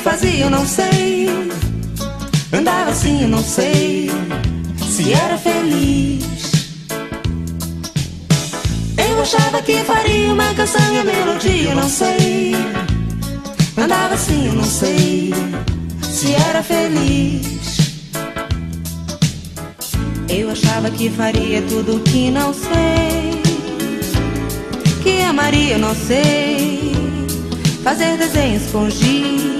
fazia, eu não sei. Andava assim, eu não sei se era feliz. Eu achava que faria uma canção e a melodia, eu não sei. Andava assim, eu não sei se era feliz. Eu achava que faria tudo que não sei. Que amaria, eu não sei. Fazer desenhos com giz.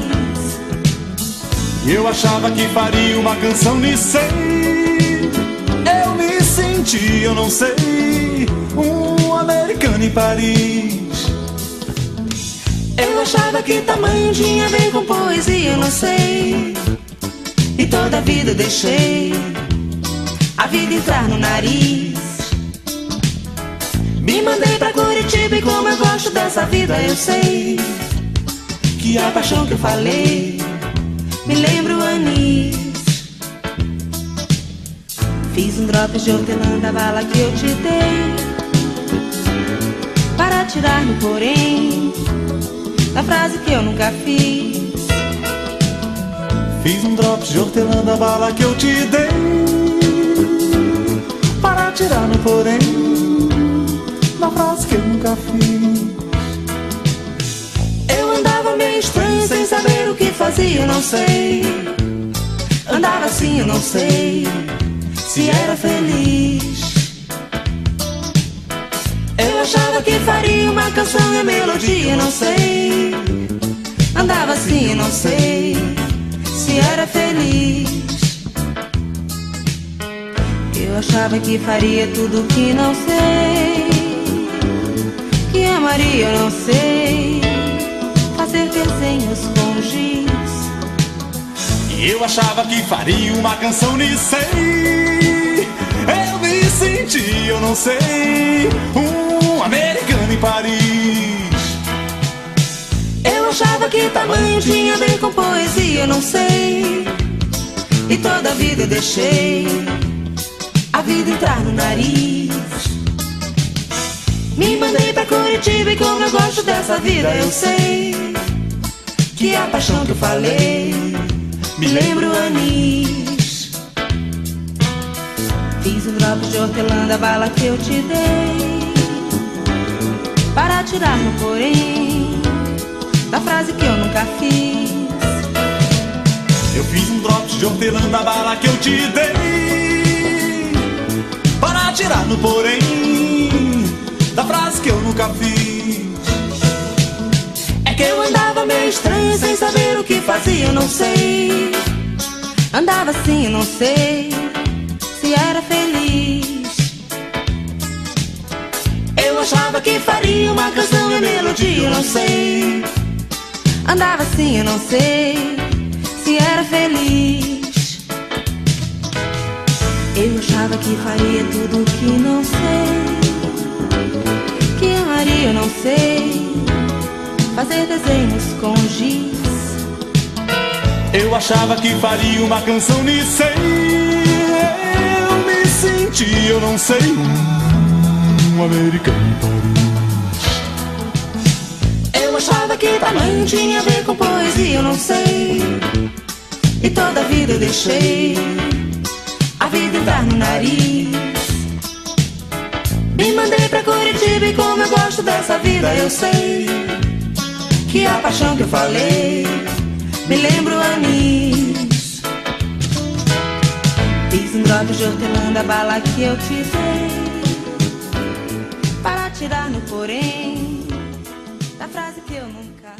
Eu achava que faria uma canção sei. Eu me senti, eu não sei, um americano em Paris. Eu achava que tamanho tinha a ver com poesia, eu não sei. E toda a vida deixei a vida entrar no nariz. Me mandei pra Curitiba e como eu gosto dessa vida, eu sei que a paixão que eu falei me lembra o anis. Fiz um drop de hortelã da bala que eu te dei para tirar no porém da frase que eu nunca fiz. Fiz um drop de hortelã da bala que eu te dei para tirar no porém da frase que eu nunca fiz. Fazia, eu não sei. Andava assim, eu não sei se era feliz. Eu achava que faria uma canção e melodia, não sei. Andava assim, eu não sei se era feliz. Eu achava que faria tudo que não sei. Que amaria, eu não sei. Fazer desenhos com giz. Eu achava que faria uma canção sei. Eu me senti, eu não sei, um americano em Paris. Eu achava que tamanho tinha ver com poesia, eu não sei. E toda a vida deixei a vida entrar no nariz. Me mandei pra Curitiba e como eu gosto dessa vida, eu sei que a paixão que eu falei me lembra o anis. Fiz um drop de hortelã da bala que eu te dei para tirar no porém da frase que eu nunca fiz. Eu fiz um drop de hortelã da bala que eu te dei para tirar no porém da frase que eu nunca fiz. É que eu andava meio estranho sem saber o que fazia, eu não sei. Andava assim, não sei se era feliz. Eu achava que faria uma canção e melodia, não sei. Andava assim, não sei se era feliz. Eu achava que faria tudo que não sei. Que amaria, eu não sei. Fazer desenhos com giz. Eu achava que faria uma canção sei. Eu me senti, eu não sei, um americano. Eu achava que tamanho tinha a ver com poesia, eu não sei. E toda a vida eu deixei a vida entrar no nariz. Me mandei pra Curitiba e como eu gosto dessa vida, eu sei que a paixão que eu falei me lembra o anis. Fiz um drop de hortelã da bala que eu te dei para tirar no porém da frase que eu nunca